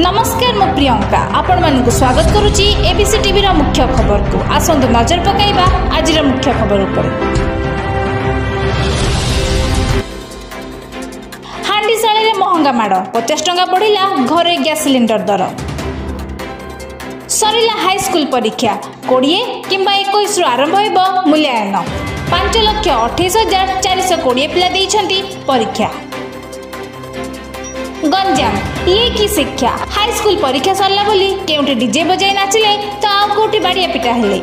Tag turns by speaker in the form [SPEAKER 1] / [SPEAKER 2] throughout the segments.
[SPEAKER 1] नमस्कार म प्रियङ्का आपण म स्वागत रा मुख्य खबरको आसंद नजर आज रा मुख्य खबर रे महँगा माड पचास टका बढिला घरे ग्यास सिलिन्डर दर हाई हस्कुल परीक्षा किम्बा किंबा आरम्भ रो मूल्यायन पाँच लक्ष अठाइस हजार चारि कि पिया परीक्षा ଗଞ୍ଜାମ ଇଏ କି ଶିକ୍ଷା ହାଇସ୍କୁଲ ପରୀକ୍ଷା ସରିଲା ବୋଲି କେଉଁଠି ଡିଜେ ବଜାଇ ନାଚିଲେ ତ ଆଉ କେଉଁଠି ବାଡ଼ିଆ ପିଟା ହେଲେ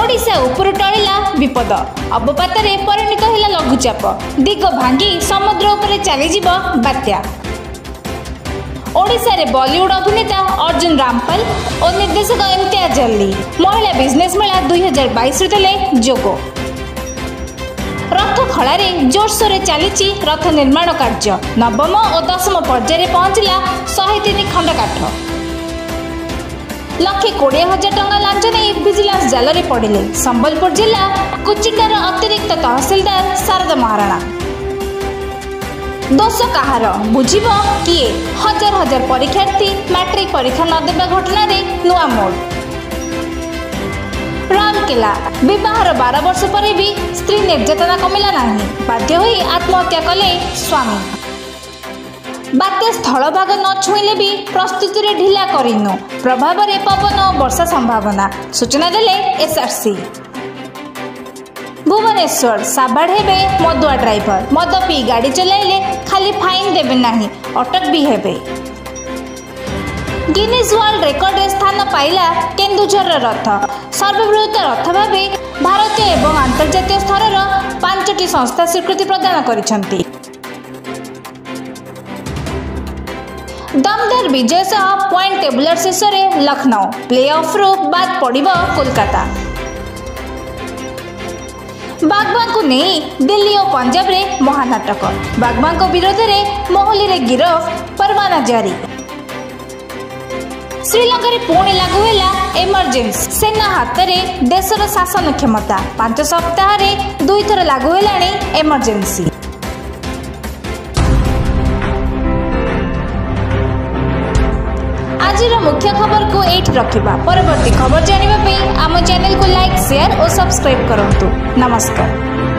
[SPEAKER 1] ଓଡ଼ିଶା ଉପରୁ ଟଳିଲା ବିପଦ ଅବପାତରେ ପରିଣତ ହେଲା ଲଘୁଚାପ ଦିଗ ଭାଙ୍ଗି ସମୁଦ୍ର ଉପରେ ଚାଲିଯିବ ବାତ୍ୟା ଓଡ଼ିଶାରେ ବଲିଉଡ୍ ଅଭିନେତା ଅର୍ଜୁନ ରାମପାଲ ଓ ନିର୍ଦ୍ଦେଶକ ଇମ୍ତିଆଜ ଅଲ୍ଲୀ ମହିଳା ବିଜନେସ୍ ମେଳା ଦୁଇହଜାର ବାଇଶରେ ଦେଲେ ଯୋଗ ରଥଖଳାରେ ଜୋରସୋରରେ ଚାଲିଛି ରଥ ନିର୍ମାଣ କାର୍ଯ୍ୟ ନବମ ଓ ଦଶମ ପର୍ଯ୍ୟାୟରେ ପହଞ୍ଚିଲା ଶହେ ତିନି ଖଣ୍ଡ କାଠ ଲକ୍ଷେ କୋଡ଼ିଏ ହଜାର ଟଙ୍କା ଲାଞ୍ଚ ନେଇ ଭିଜିଲାନ୍ସ ଜାଲରେ ପଡ଼ିଲେ ସମ୍ବଲପୁର ଜିଲ୍ଲା କୁଚିଣ୍ଡାର ଅତିରିକ୍ତ ତହସିଲଦାର ଶାରଦା ମହାରଣା ଦୋଷ କାହାର ବୁଝିବ କିଏ ହଜାର ହଜାର ପରୀକ୍ଷାର୍ଥୀ ମାଟ୍ରିକ ପରୀକ୍ଷା ନଦେବା ଘଟଣାରେ ନୂଆ ମୋଡ଼ केला ବିବାହର ବାର ବର୍ଷ ପରେ ବି ସ୍ତ୍ରୀ ନିର୍ଯାତନା କମିଲା ନାହିଁ ବାଧ୍ୟ ହୋଇ ଆତ୍ମହତ୍ୟା କଲେ ସ୍ୱାମୀ ବାତ୍ୟା ସ୍ଥଳଭାଗ ନ ଛୁଇଁଲେ ବି ପ୍ରସ୍ତୁତିରେ ଢିଲା କରିନୁ ପ୍ରଭାବରେ ପବନ ଓ ବର୍ଷା ସମ୍ଭାବନା ସୂଚନା ଦେଲେ ଏସ୍ଆର୍ସି ଭୁବନେଶ୍ୱର ସାବାଡ଼ ହେବେ ମଦୁଆ ଡ୍ରାଇଭର ମଦ ପିଇ ଗାଡ଼ି ଚଲାଇଲେ ଖାଲି ଫାଇନ୍ ଦେବେ ନାହିଁ ଅଟକ ବି ହେବେ গিনিজ ওয়ার্ল্ড রেকর্ডে স্থান পাইলা কেন্দুঝরর রথ সর্ববৃহৎ রথ ভাবে ভারতীয় এবং আন্তর্জাতীয় স্তরের পাঁচটি সংস্থা স্বীকৃতি প্রদান করেছেন দমদার বিজয় সহ পয়েন্ট টেবুলার শেষে লখনৌ প্লে অফ্রু বাদ পড়ব কলকাতা বাগবাঙ্কু নেই দিল্লি ও পঞ্জাবরে মহানাটক বাগবাঙ্ক বিরোধে মহলিরে গিরফ পরমানা জারি श्रीलंका रे पुणे लागू हैला इमरजेंसी सेना हाथ रे देश रे शासन क्षमता पांच सप्ताह रे दुई थरो लागू हैलाणी इमरजेंसी आज मुख्य खबर को एठ रखिबा परवर्ती खबर जानिबा पई आमो चैनल को लाइक शेयर और सब्सक्राइब करंतु नमस्कार